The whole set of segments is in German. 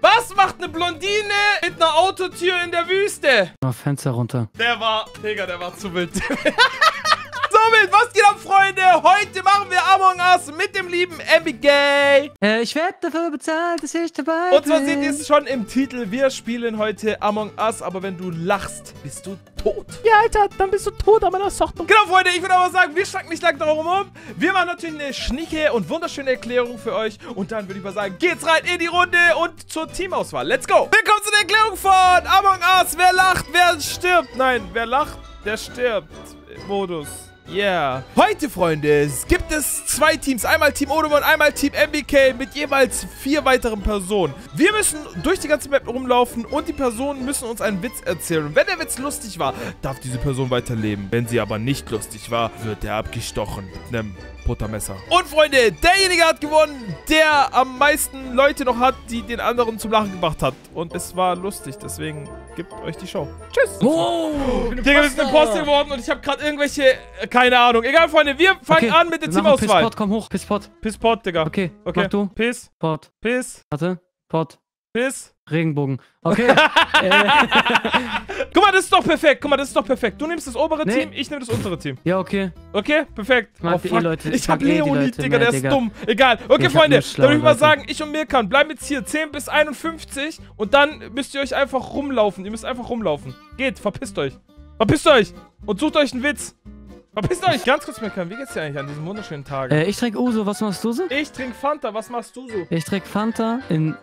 Was macht eine Blondine mit einer Autotür in der Wüste? Mal Fenster runter. Der war, Digga, der war zu wild. Somit, was geht ab, Freunde? Heute machen wir Among Us mit dem lieben Abigail. Äh, ich werde dafür bezahlt, dass ich dabei Und zwar seht ihr es schon im Titel. Wir spielen heute Among Us, aber wenn du lachst, bist du tot. Ja, Alter, dann bist du tot an meiner Sorte. Genau, Freunde, ich würde aber sagen, wir schnacken nicht lange darum um. Wir machen natürlich eine schnicke und wunderschöne Erklärung für euch. Und dann würde ich mal sagen, geht's rein in die Runde und zur Teamauswahl. Let's go. Willkommen zu der Erklärung von Among Us. Wer lacht, wer stirbt. Nein, wer lacht, der stirbt. Modus. Yeah. Heute, Freunde, gibt es zwei Teams. Einmal Team Odom einmal Team MBK mit jeweils vier weiteren Personen. Wir müssen durch die ganze Map rumlaufen und die Personen müssen uns einen Witz erzählen. Wenn der Witz lustig war, darf diese Person weiterleben. Wenn sie aber nicht lustig war, wird er abgestochen mit einem Buttermesser. Und Freunde, derjenige hat gewonnen, der am meisten Leute noch hat, die den anderen zum Lachen gebracht hat. Und es war lustig, deswegen gibt euch die Show. Tschüss. Oh, Digga, wir sind Imposter geworden und ich habe gerade irgendwelche, äh, keine Ahnung. Egal, Freunde, wir fangen okay. an mit der Teamauswahl. Pisspot, komm hoch, Pisspot. Pisspot, Digga. Okay, Okay. mach du. Piss, Pot. Piss, Warte, Pot. Piss. Regenbogen. Okay. das ist doch perfekt. Guck mal, das ist doch perfekt. Du nimmst das obere Nee. Team, ich nehme das untere Team. ja, okay. Okay, perfekt. Ich oh, fuck. Leute- Ich ich hab eh Leonid, Digga, der ist Digga. dumm. Egal. Okay, Ich Freunde, dann würde ich mal sagen, ich und Mirkan bleiben jetzt hier 10 bis 51 und dann müsst ihr euch einfach rumlaufen. Ihr müsst einfach rumlaufen. Geht, verpisst euch. Verpisst euch und sucht euch einen Witz. Verpisst euch. Ganz kurz, Mirkan, wie geht's dir eigentlich an diesem wunderschönen Tag? Äh, ich trinke Uso, was machst du so? Ich trinke Fanta, was machst du so? Ich trinke Fanta in...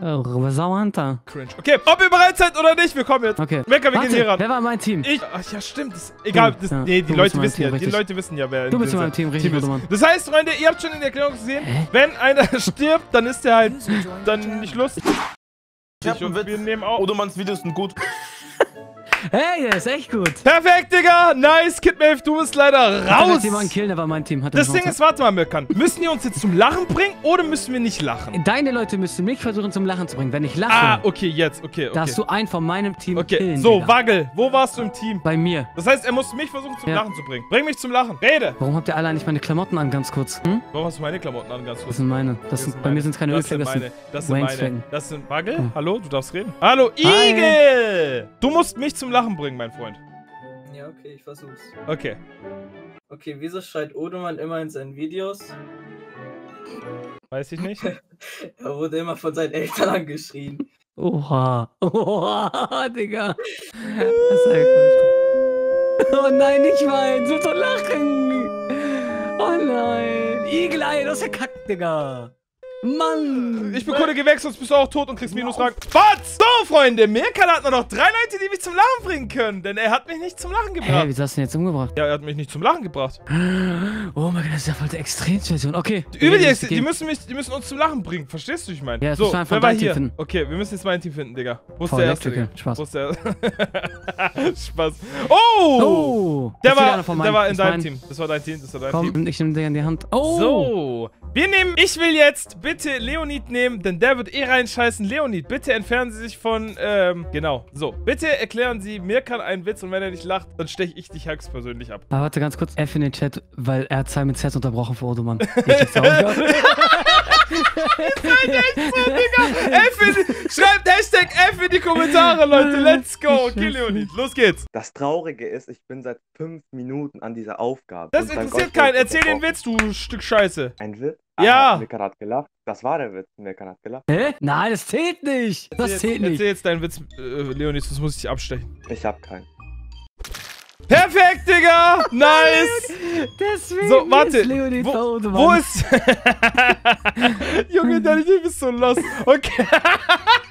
Äh, Sauerhunter. Cringe. Okay, ob ihr bereit seid oder nicht, wir kommen jetzt. Okay. Mecker, wir gehen hier ran. wer war mein Team? Ich, ach ja, stimmt. Das, egal, das, Ja, nee, die Leute wissen Team, ja, die richtig. Leute wissen ja, wer Du bist in meinem Team, richtig, ist. Mann. Das heißt, Freunde, ihr habt schon in der Erklärung gesehen, Hä? wenn einer stirbt, dann ist der halt dann nicht lustig. Ich hab einen Und Witz. wir nehmen auch. Odomanns Videos sind gut. Hey, der ist echt gut. Perfekt, Digga. Nice, Kidmave, du bist leider er raus. jetzt jemanden killen, war mein Team. Hat Das Ding ist, warte mal, Mirkan. Müssen die uns jetzt zum Lachen bringen oder müssen wir nicht lachen? Deine Leute müssten mich versuchen zum Lachen zu bringen. Wenn ich lache, Ah, okay, jetzt, okay, darfst okay. du einen von meinem Team Okay, killen. so, Digga. Wagel, wo warst du im Team? Bei mir. Das heißt, er muss mich versuchen zum Ja. Lachen zu bringen. Bring mich zum Lachen. Rede. Warum habt ihr alle eigentlich meine Klamotten an, ganz kurz? Hm? Warum hast du meine Klamotten an, ganz kurz? Das sind meine. Das sind, bei mir sind es keine das sind Ölflecken, das meine. sind Das sind meine. Das sind Wagel? Hm. Hallo, du darfst reden. Hallo, Hi. Igel! Du musst mich zum Lachen bringen, mein Freund. Ja, okay, ich versuch's. Okay. Okay, wieso schreit Odemann immer in seinen Videos? Weiß ich nicht. Er wurde immer von seinen Eltern angeschrien. Oha. Oha, Digga. Das ist. Oh nein, nicht weinen. So zu lachen. Oh nein. Igel-Ei, das ist ja kack, Digga. Mann. Ich bin Kunde gewechselt, sonst bist du auch tot und kriegst Minusrang. Was? So, Freunde, Mirkan hat nur noch drei Leute, die mich zum Lachen bringen können. Denn er hat mich nicht zum Lachen gebracht. wieso hast du ihn jetzt umgebracht? Ja, er hat mich nicht zum Lachen gebracht. Oh mein Gott, das ist ja voll die Extremsituation. Okay. Über die, die, müssen mich, die müssen uns zum Lachen bringen. Verstehst du, wie ich meine? Ja, jetzt so, müssen wir einfach Team hier? finden. Okay, wir müssen jetzt mein Team finden, Digga. Wo ist Paul der erste. Digga? Spaß. Wo ist der? Spaß. Oh! Oh. Der war, der war in deinem mein. Team. Das war dein Team, das war dein Team. Komm, ich nehme den in die Hand. Oh. So, wir nehmen, ich will jetzt bitte Leonid nehmen, denn der wird eh reinscheißen. Leonid, bitte entfernen Sie sich von, ähm, genau. So, bitte erklären Sie, mir kann einen Witz und wenn er nicht lacht, dann steche ich dich höchstpersönlich ab. Aber warte ganz kurz, F in den Chat, weil er hat mit Z unterbrochen für Odomann. Ich hab's Aufgabe. F in, schreibt Hashtag F in die Kommentare, Leute. Let's go. Okay, Leonid, los geht's. Das Traurige ist, ich bin seit fünf Minuten an dieser Aufgabe. Das interessiert keinen. Erzähl den. Witz, du Stück Scheiße. Ein Witz? Ja. Aha, Mirkan hat gelacht. Das war der Witz. Mirkan hat gelacht. Hä? Nein, das zählt nicht. Das Erzähl zählt jetzt, nicht. erzähl jetzt deinen Witz, äh, Leonid, das muss ich dich abstechen. Ich hab keinen. Perfekt, Digga. Nice. Deswegen So, warte. ist Leonid Wo, Odomann. wo ist... Junge, Danny, du bist so lost. Okay.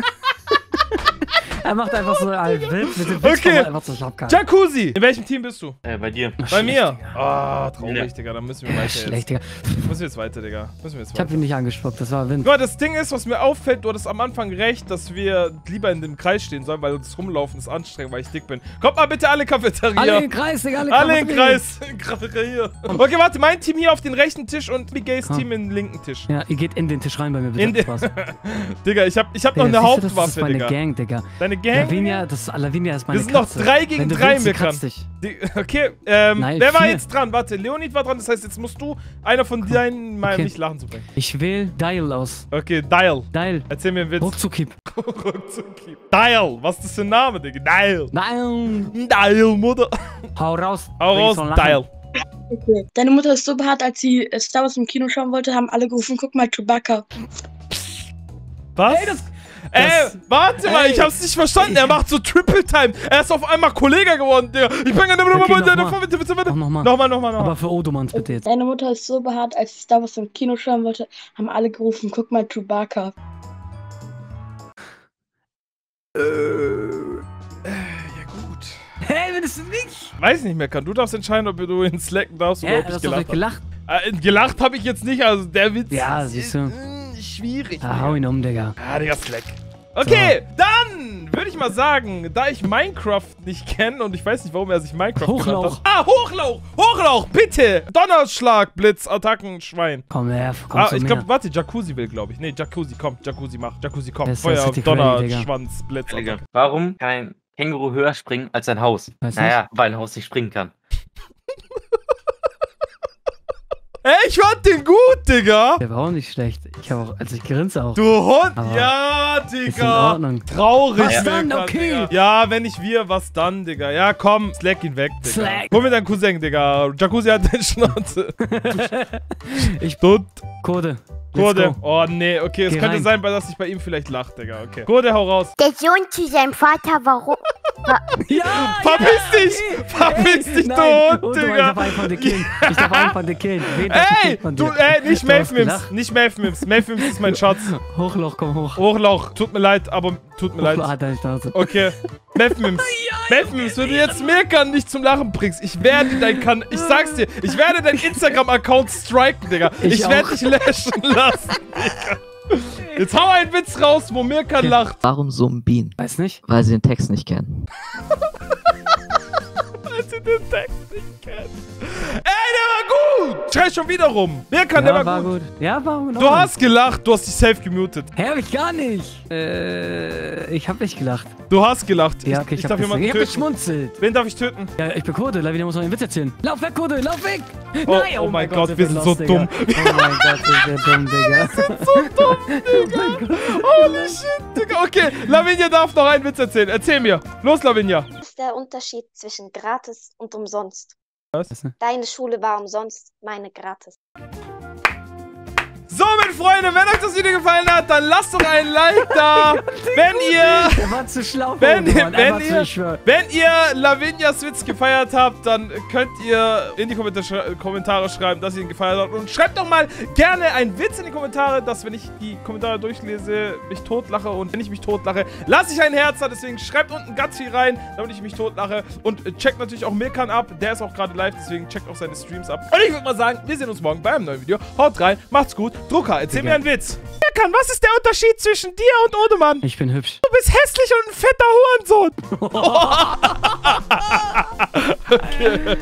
Er macht einfach so einen Witz mit dem Okay. Witz einfach so. Jacuzzi. In welchem Team bist du? Äh, bei dir. Bei mir. Ah, traurig, Ja. Digga. Dann müssen wir weiter Schlecht, jetzt. Digga. Müssen wir jetzt weiter, Digga. Müssen wir jetzt Ich hab weiter. ihn nicht angespuckt, das war Wind. Guck mal, das Ding ist, was mir auffällt, du hattest am Anfang recht, dass wir lieber in dem Kreis stehen sollen, weil das Rumlaufen ist anstrengend, weil ich dick bin. Kommt mal bitte alle Cafeteria. Alle im Kreis, Digga, alle, Alle im Kameradien. Kreis. Cafeteria. Okay, warte, mein Team hier auf den rechten Tisch und Komm. Team in den linken Tisch. Ja, ihr geht in den Tisch rein bei mir, bitte. In den-. Digga, ich hab, ich hab noch Digga, eine siehst du, das ist Hauptwaffe, meine Digga. Gang, Digga. Deine Gang. Lavinia, das Lavinia ist meine Wir sind noch Katze. drei gegen Wenn du drei, willst, Mirkan. Die, okay, ähm, Nein, wer war vier. jetzt dran? Warte, Leonid war dran, das heißt, jetzt musst du einer von deinen mal Okay. nicht lachen zu bringen. Ich wähle Dial aus. Okay, Dial. Dial. Erzähl mir einen Witz. Ruckzuckhieb. Dial. Was ist das für ein Name, Digga? Dial. Nein. Dial, Mutter. Hau raus. Hau raus. Dial. Okay. Deine Mutter ist so behaart, als sie äh, Star Wars im Kino schauen wollte, haben alle gerufen, guck mal, Chewbacca. Was? Ey, das- Ey, warte mal, Ey. ich hab's nicht verstanden. Er macht so Triple Time. Er ist auf einmal Kollege geworden, Digga. Ich bringe eine Okay, nochmal. bitte, bitte, bitte. Nochmal. Nochmal, nochmal. Aber für Odomans bitte jetzt. Deine Mutter ist so behaart, als sie Star Wars im Kino schauen wollte, haben alle gerufen, guck mal, Chewbacca. Ja, gut. Hey, willst du nicht? Weiß nicht mehr, kann du darfst entscheiden, ob du ihn slacken darfst oder Ja, ob ich gelacht gelacht. habe. Äh, gelacht habe ich jetzt nicht, also der Witz Ja, siehst du. äh, schwierig. Ah, hau ihn um, Digga. Ah, Digga, Slack. Okay, dann würde ich mal sagen, da ich Minecraft nicht kenne und ich weiß nicht, warum er sich Minecraft Hochlauch. hat. Ah, Hochlauch! Hochlauch, bitte! Donnerschlag, Blitz, Attacken, Schwein. Komm her, komm Ah, zu ich glaube, warte, Jacuzzi will, glaube ich. Nee, Jacuzzi, komm, Jacuzzi mach. Jacuzzi, komm. Das Feuer, City Donner, Credit, Digga. Schwanz, Blitz. Digga, Attacke. warum kann ein Känguru höher springen als ein Haus? Weiß naja, weil ein Haus nicht springen kann. Ey, ich fand den gut, Digga! Der war auch nicht schlecht. Ich habe auch, also ich grinse auch. Du Hund! Aber ja, Ist in Digga! Ordnung. Traurig, Was dann? Digga, Okay. Digga. Ja, wenn nicht wir, was dann, Digga? Ja, komm, slack ihn weg, Digga. Slack. Hol mir deinen Cousin, Digga. Jacuzzi hat den Schnauze. Ich Dutt. Code. Go. Oh, nee, okay. Es Geh könnte rein. sein, dass ich bei ihm vielleicht lache, Digga. Okay. Gurde, hau raus. Der Sohn zu seinem Vater, warum? Ja! Verpiss ja, dich! okay. Verpiss Ey, dich, nein. du Hund, Odo, Ich Digga. darf einen von dir killen. Ich darf einen von dir killen. Wen Ey, du, ey, nicht Du Maeve hast Mims. gelacht. Nicht Maeve Mims. Maeve Mims ist mein Schatz. Hochloch, komm hoch. Hochlauch. Tut mir leid, aber tut mir Hochloch leid. hat deine Schnauze. Okay. Maeve Mims. Maeve Mims, wenn du jetzt Mirkan nicht zum Lachen bringst, ich werde dein kan ich sag's dir, ich werde dein Instagram-Account striken, Digga. Ich, Ich werde dich löschen lassen, Digga. Jetzt hau einen Witz raus, wo Mirkan Okay. lacht. Warum summen Bienen? Weiß nicht. Weil sie den Text nicht kennen. sie den Text nicht kennt. Ey, der war gut! Schrei schon wieder rum. Mirkan, ja, der war, war gut. gut. Ja, war in Du hast gelacht, du hast dich safe gemutet. Hä, hab ich gar nicht. Äh, ich hab nicht gelacht. Du hast gelacht. Ja, ich, okay, ich, ich hab, darf jemanden ich hab geschmunzelt. Wen darf ich töten? Ja, ich bin Code. Lavina muss noch einen Witz erzählen. Lauf weg, Code, lauf weg. Oh, Nein, oh mein Gott, wir sind so Digga. dumm. Oh mein Gott, sind wir dumm, Digga. Holy shit, Digga. Okay, Lavinia darf noch einen Witz erzählen. Erzähl mir. Los, Lavinia. Ist der Unterschied zwischen gratis und umsonst? Was? Deine Schule war umsonst, meine gratis. Freunde, wenn euch das Video gefallen hat, dann lasst doch einen Like da. wenn ihr... Der war zu schlau. Wenn, wenn, zu, ihr, wenn ihr Lavinias Witz gefeiert habt, dann könnt ihr in die Kommentare schreiben, dass ihr ihn gefeiert habt. Und schreibt doch mal gerne einen Witz in die Kommentare, dass wenn ich die Kommentare durchlese, mich totlache. Und wenn ich mich totlache, lasse ich ein Herz da. Deswegen schreibt unten ganz viel rein, damit ich mich totlache. Und checkt natürlich auch Mirkan ab. Der ist auch gerade live, deswegen checkt auch seine Streams ab. Und ich würde mal sagen, wir sehen uns morgen bei einem neuen Video. Haut rein, macht's gut. Drucker, erzähl Digga. mir einen Witz. Mirkan, was ist der Unterschied zwischen dir und Odemann? Ich bin hübsch. Du bist hässlich und ein fetter Hurensohn. okay.